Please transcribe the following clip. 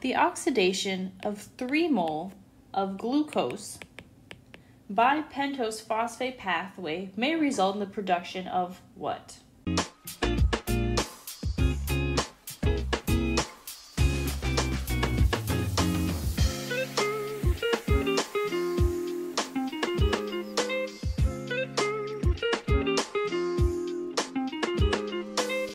The oxidation of 3 mole of glucose by pentose phosphate pathway may result in the production of what?